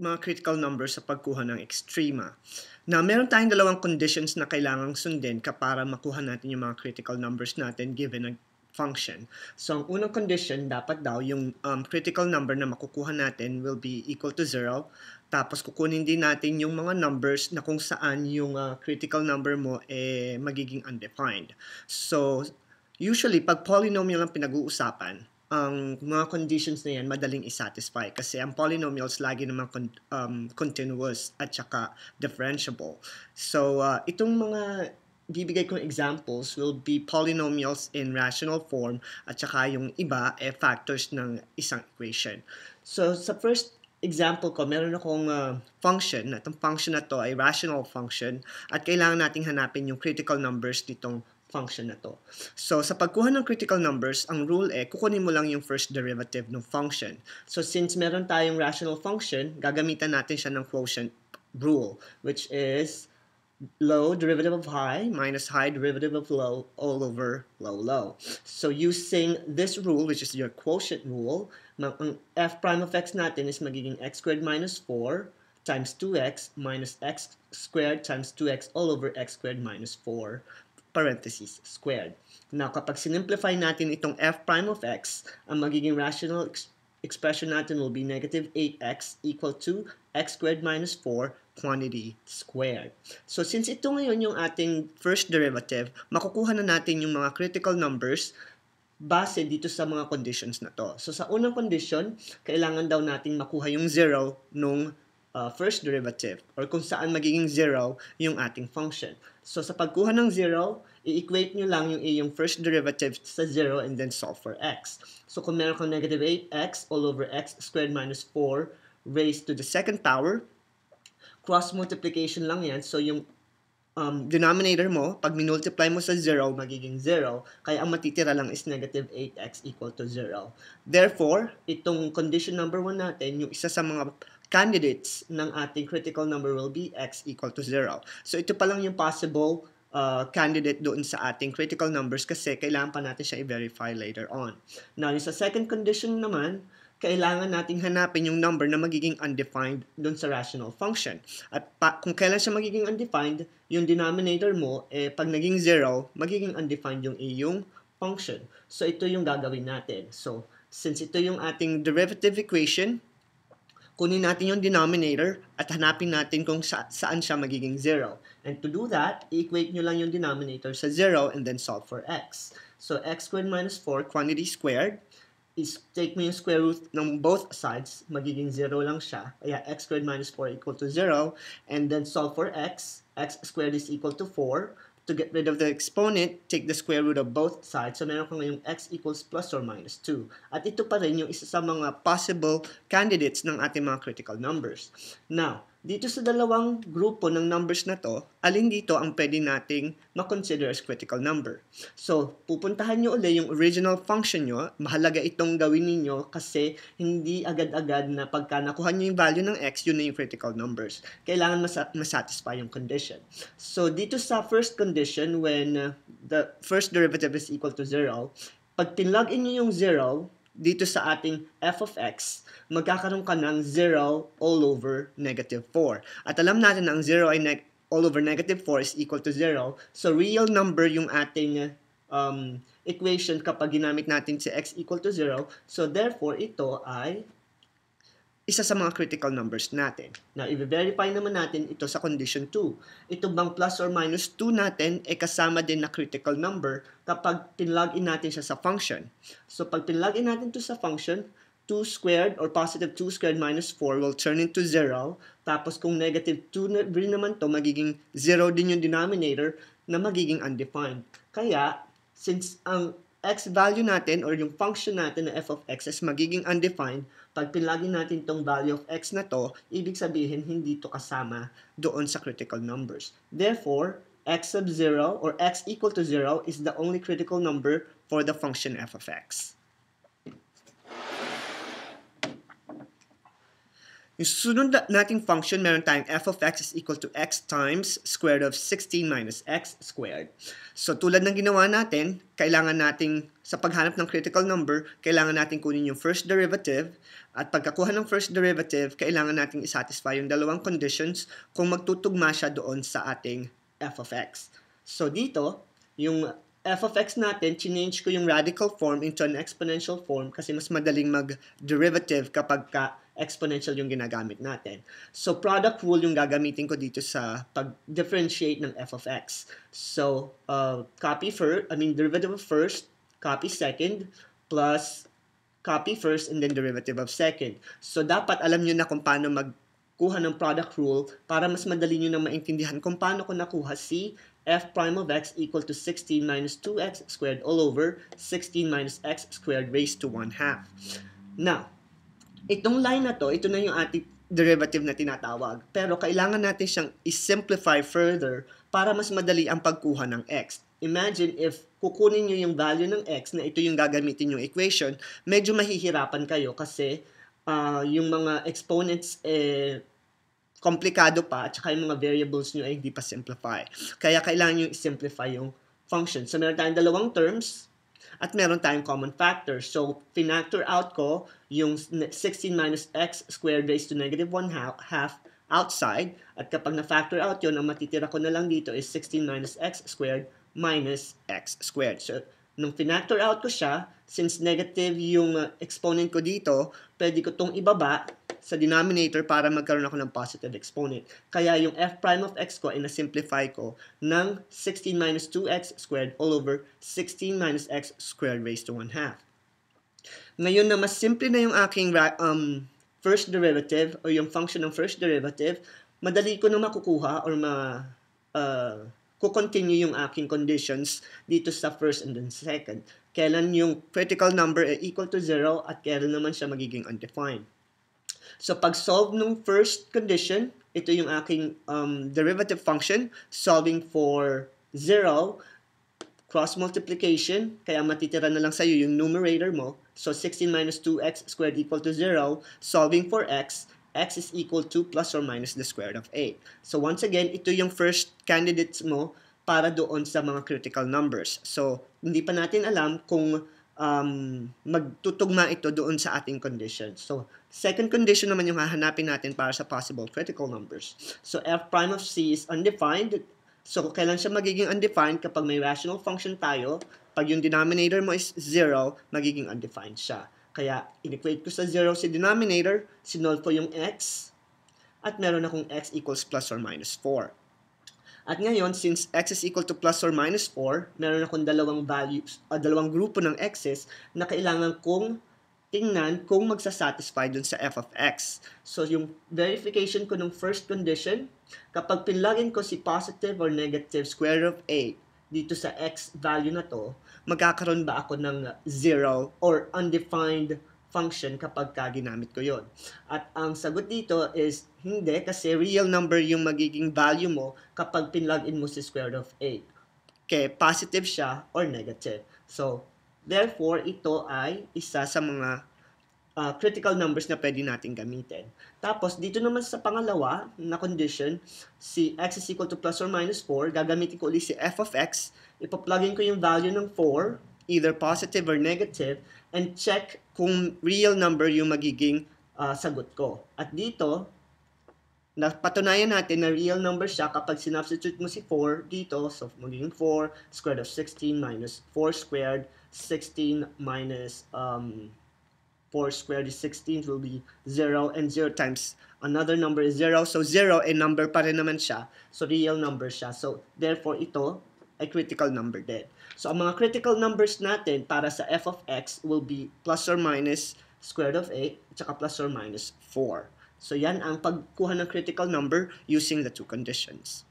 mga critical numbers sa pagkuha ng extrema. Na meron tayong dalawang conditions na kailangang sundin para makuha natin yung mga critical numbers natin given a function. So, ang unang condition, dapat daw yung um, critical number na makukuha natin will be equal to 0. Tapos, kukunin din natin yung mga numbers na kung saan yung uh, critical number mo eh, magiging undefined. So, usually, pag polynomial ang pinag-uusapan, ang mga conditions na yan madaling isatisfy kasi ang polynomials lagi naman con- um, continuous at saka differentiable. So, uh, itong mga bibigay kong examples will be polynomials in rational form at saka yung iba eh factors ng isang equation. So, sa first example ko, meron akong uh, function. Itong function na to ay rational function at kailangan nating hanapin yung critical numbers nitong function na to. So, sa pagkuha ng critical numbers, ang rule eh, kukunin mo lang yung first derivative ng function. So, since meron tayong rational function, gagamitan natin siya ng quotient rule, which is low derivative of high minus high derivative of low all over low low. So using this rule, which is your quotient rule, ang f prime of x natin is magiging x squared minus 4 times 2x minus x squared times 2x all over x squared minus 4 parentheses squared. Now, kapag sinimplify natin itong f prime of x, ang magiging rational ex expression natin will be negative 8x equal to x squared minus 4 quantity squared. So, since ito ngayon yung ating first derivative, makukuha na natin yung mga critical numbers base dito sa mga conditions na to. So, sa unang condition, kailangan daw nating makuha yung zero nung uh, first derivative or kung saan magiging zero yung ating function. So sa pagkuha ng 0, i-equate nyo lang yung iyong first derivative sa 0 and then solve for x. So kung meron kang negative 8x all over x squared minus 4 raised to the second power, cross multiplication lang yan. So yung um, denominator mo, pag minultiply mo sa 0, magiging 0. Kaya ang matitira lang is negative 8x equal to 0. Therefore, itong condition number 1 natin, yung isa sa mga candidates ng ating critical number will be x equal to 0. So ito pa lang yung possible uh, candidate doon sa ating critical numbers kasi kailangan pa natin siya i-verify later on. Now, yung sa second condition naman, kailangan nating hanapin yung number na magiging undefined doon sa rational function. At pa, kung kailan siya magiging undefined, yung denominator mo, eh, pag naging 0, magiging undefined yung iyong function. So, ito yung gagawin natin. So, since ito yung ating derivative equation, kunin natin yung denominator at hanapin natin kung sa saan siya magiging 0. And to do that, equate nyo lang yung denominator sa 0 and then solve for x. So x squared minus 4, quantity squared, is take mo yung square root ng both sides, magiging 0 lang siya. Kaya x squared minus 4 equal to 0. And then solve for x. x squared is equal to 4 to get rid of the exponent, take the square root of both sides. So, meron ka ngayong x equals plus or minus 2. At ito pa rin yung isa sa mga possible candidates ng ating mga critical numbers. Now, dito sa dalawang grupo ng numbers na to, alin dito ang pwede nating makonsider as critical number? So, pupuntahan nyo ulit yung original function nyo. Mahalaga itong gawin ninyo kasi hindi agad-agad na pagka nakuha nyo yung value ng x, yun na yung critical numbers. Kailangan mas- masatisfy yung condition. So, dito sa first condition, when uh, the first derivative is equal to 0, pag pinlog in nyo yung 0, dito sa ating f of x, magkakaroon ka ng 0 all over negative 4. At alam natin na ang 0 ay all over negative 4 is equal to 0. So, real number yung ating um, equation kapag ginamit natin si x equal to 0. So, therefore, ito ay isa sa mga critical numbers natin. Now, i-verify naman natin ito sa condition 2. Ito bang plus or minus 2 natin ay kasama din na critical number kapag pinlog in natin siya sa function. So, pag pinlog in natin to sa function, 2 squared or positive 2 squared minus 4 will turn into 0. Tapos kung negative 2 rin naman to magiging 0 din yung denominator na magiging undefined. Kaya, since ang x value natin or yung function natin na f of x is magiging undefined, pag pinlagi natin tong value of x na to, ibig sabihin hindi to kasama doon sa critical numbers. Therefore, x sub 0 or x equal to 0 is the only critical number for the function f of x. Yung susunod nating function, meron tayong f of x is equal to x times square root of 16 minus x squared. So tulad ng ginawa natin, kailangan nating, sa paghanap ng critical number, kailangan natin kunin yung first derivative At pagkakuha ng first derivative, kailangan nating isatisfy yung dalawang conditions kung magtutugma siya doon sa ating f of x. So dito, yung f of x natin, change ko yung radical form into an exponential form kasi mas madaling mag-derivative kapag ka exponential yung ginagamit natin. So product rule yung gagamitin ko dito sa pag-differentiate ng f of x. So uh, copy first, I mean derivative of first, copy second, plus copy first and then derivative of second. So, dapat alam nyo na kung paano magkuha ng product rule para mas madali nyo na maintindihan kung paano ko nakuha si f prime of x equal to 16 minus 2x squared all over 16 minus x squared raised to 1 half. Now, itong line na to, ito na yung ating derivative na tinatawag. Pero kailangan natin siyang i-simplify further para mas madali ang pagkuha ng x. Imagine if kukunin nyo yung value ng x na ito yung gagamitin yung equation, medyo mahihirapan kayo kasi uh, yung mga exponents eh, komplikado pa at saka yung mga variables nyo ay hindi pa simplify. Kaya kailangan nyo i-simplify yung function. So meron tayong dalawang terms at meron tayong common factor. So finactor out ko yung 16 minus x squared raised to negative 1 half, outside at kapag na-factor out yun, ang matitira ko na lang dito is 16 minus x squared minus x squared. So, nung finactor out ko siya, since negative yung uh, exponent ko dito, pwede ko tong ibaba sa denominator para magkaroon ako ng positive exponent. Kaya yung f prime of x ko ay na-simplify ko ng 16 minus 2x squared all over 16 minus x squared raised to 1 half. Ngayon na mas simple na yung aking um, first derivative o yung function ng first derivative, madali ko na makukuha or ma uh, ko-continue yung aking conditions dito sa first and then second. Kailan yung critical number ay equal to 0 at kailan naman siya magiging undefined. So, pag solve nung first condition, ito yung aking um, derivative function, solving for 0, cross multiplication, kaya matitira na lang sa'yo yung numerator mo. So, 16 minus 2x squared equal to 0, solving for x, x is equal to plus or minus the square root of 8. So once again, ito yung first candidates mo para doon sa mga critical numbers. So hindi pa natin alam kung um, magtutugma ito doon sa ating condition. So second condition naman yung hahanapin natin para sa possible critical numbers. So f prime of c is undefined. So kailan siya magiging undefined kapag may rational function tayo, pag yung denominator mo is 0, magiging undefined siya. Kaya, inequate ko sa 0 si denominator, sinolve ko yung x, at meron akong x equals plus or minus 4. At ngayon, since x is equal to plus or minus 4, meron akong dalawang values, uh, dalawang grupo ng x's na kailangan kong tingnan kung magsasatisfy dun sa f of x. So, yung verification ko ng first condition, kapag pinlagin ko si positive or negative square of 8 dito sa x value na to, magkakaroon ba ako ng zero or undefined function kapag ka ginamit ko yon. At ang sagot dito is hindi kasi real number yung magiging value mo kapag pinlog in mo si square root of 8. Okay, positive siya or negative. So, therefore, ito ay isa sa mga uh, critical numbers na pwede natin gamitin. Tapos, dito naman sa pangalawa na condition, si x is equal to plus or minus 4, gagamitin ko ulit si f of x, ipaplugin ko yung value ng 4, either positive or negative, and check kung real number yung magiging uh, sagot ko. At dito, napatunayan natin na real number siya kapag sinubstitute mo si 4 dito. So, magiging 4 squared of 16 minus 4 squared. 16 minus um, 4 squared is 16 will be 0 and 0 times another number is 0. So 0 a number pa rin naman siya. So real number siya. So therefore ito ay critical number din. So ang mga critical numbers natin para sa f of x will be plus or minus square root of 8 at saka plus or minus 4. So yan ang pagkuha ng critical number using the two conditions.